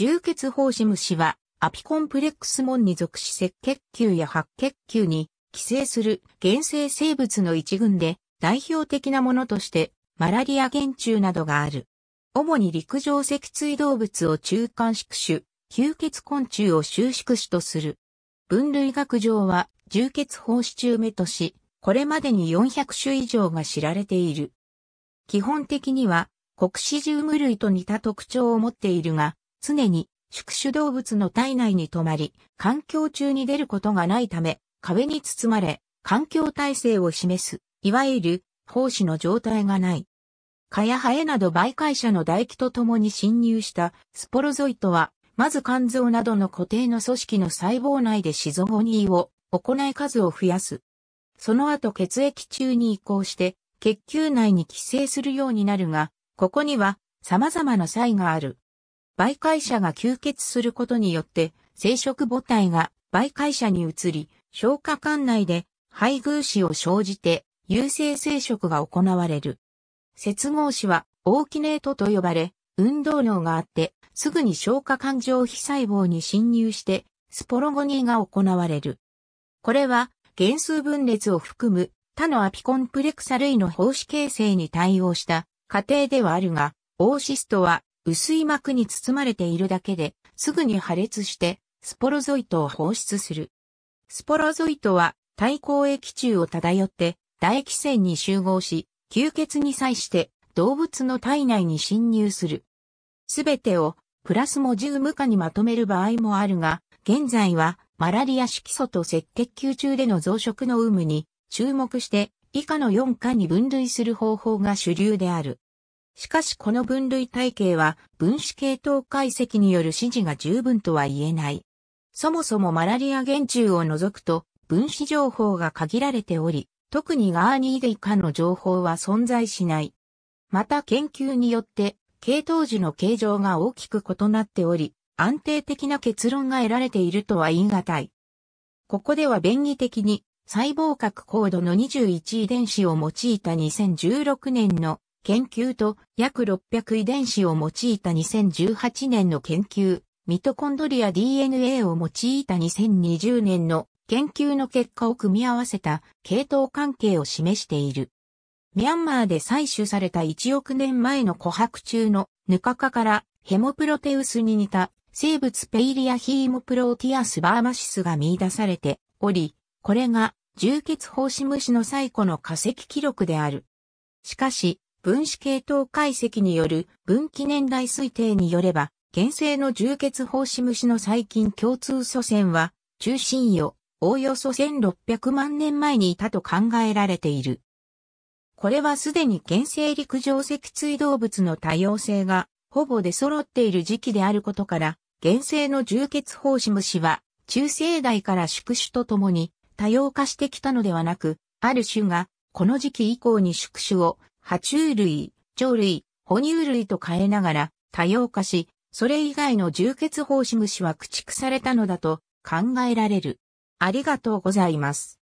重血胞子虫はアピコンプレックス門に属し赤血球や白血球に寄生する原生生物の一群で代表的なものとしてマラリア原虫などがある。主に陸上脊椎動物を中間宿主、吸血昆虫を収縮種とする。分類学上は重血胞子中目とし、これまでに400種以上が知られている。基本的には、国死獣無類と似た特徴を持っているが、常に宿主動物の体内に止まり、環境中に出ることがないため、壁に包まれ、環境体制を示す、いわゆる、胞子の状態がない。蚊やハエなど媒介者の唾液と共に侵入したスポロゾイトは、まず肝臓などの固定の組織の細胞内でシゾゴニーを行い数を増やす。その後血液中に移行して血球内に寄生するようになるが、ここには様々な際がある。媒介者が吸血することによって生殖母体が媒介者に移り、消化管内で配偶子を生じて有性生殖が行われる。接合子はオーキネートと呼ばれ、運動能があって、すぐに消化管上皮細胞に侵入して、スポロゴニーが行われる。これは、原数分裂を含む他のアピコンプレクサ類の胞子形成に対応した過程ではあるが、オーシストは薄い膜に包まれているだけで、すぐに破裂してスポロゾイトを放出する。スポロゾイトは対抗液中を漂って唾液腺に集合し、吸血に際して動物の体内に侵入する。すべてをプラスモジウム化にまとめる場合もあるが、現在はマラリア色素と赤血球中での増殖の有無に注目して以下の4科に分類する方法が主流である。しかしこの分類体系は分子系統解析による指示が十分とは言えない。そもそもマラリア原虫を除くと分子情報が限られており、特にガーニーゲイ科の情報は存在しない。また研究によって系統樹の形状が大きく異なっており、安定的な結論が得られているとは言い難い。ここでは便宜的に細胞核コードの21遺伝子を用いた2016年の研究と約600遺伝子を用いた2018年の研究、ミトコンドリア DNA を用いた2020年の研究の結果を組み合わせた系統関係を示している。ミャンマーで採取された1億年前の琥珀中のヌカカからヘモプロテウスに似た生物ペイリアヒーモプロティアスバーマシスが見出されており、これが重血胞子虫の最古の化石記録である。しかし、分子系統解析による分岐年代推定によれば、原生の重血胞子虫の最近共通祖先は、中心よ、おおよそ1600万年前にいたと考えられている。これはすでに原生陸上脊椎動物の多様性がほぼ出揃っている時期であることから、原生の重血胞子虫は中生代から宿主とともに多様化してきたのではなく、ある種がこの時期以降に宿主を爬虫類、鳥類、哺乳類と変えながら多様化し、それ以外の重血胞子虫は駆逐されたのだと考えられる。ありがとうございます。